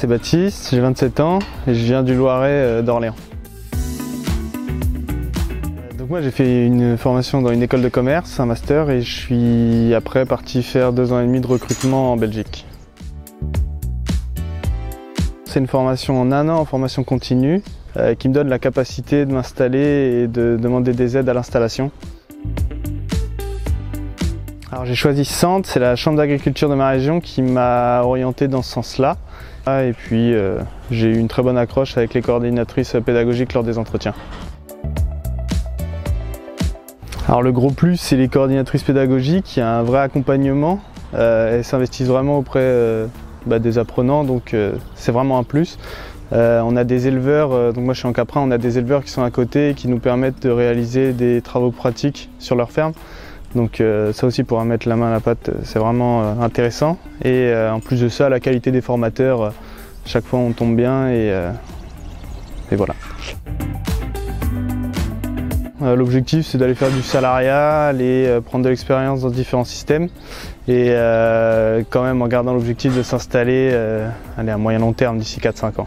c'est Baptiste, j'ai 27 ans et je viens du Loiret d'Orléans. Donc moi j'ai fait une formation dans une école de commerce, un master et je suis après parti faire deux ans et demi de recrutement en Belgique. C'est une formation en un an, en formation continue, qui me donne la capacité de m'installer et de demander des aides à l'installation. Alors j'ai choisi Centre, c'est la chambre d'agriculture de ma région qui m'a orienté dans ce sens-là. Ah, et puis euh, j'ai eu une très bonne accroche avec les coordinatrices pédagogiques lors des entretiens. Alors le gros plus, c'est les coordinatrices pédagogiques, il y a un vrai accompagnement. Euh, elles s'investissent vraiment auprès euh, bah, des apprenants, donc c'est vraiment un plus. on a des éleveurs, donc moi je suis en Caprin, on a des éleveurs qui sont à côté et qui nous permettent de réaliser des travaux pratiques sur leur ferme. Donc euh, ça aussi pour mettre la main à la pâte, c'est vraiment euh, intéressant. Et euh, en plus de ça, la qualité des formateurs, chaque fois on tombe bien et, et voilà. L'objectif c'est d'aller faire du salariat, aller prendre de l'expérience dans différents systèmes et quand même en gardant l'objectif de s'installer à moyen long terme d'ici 4-5 ans.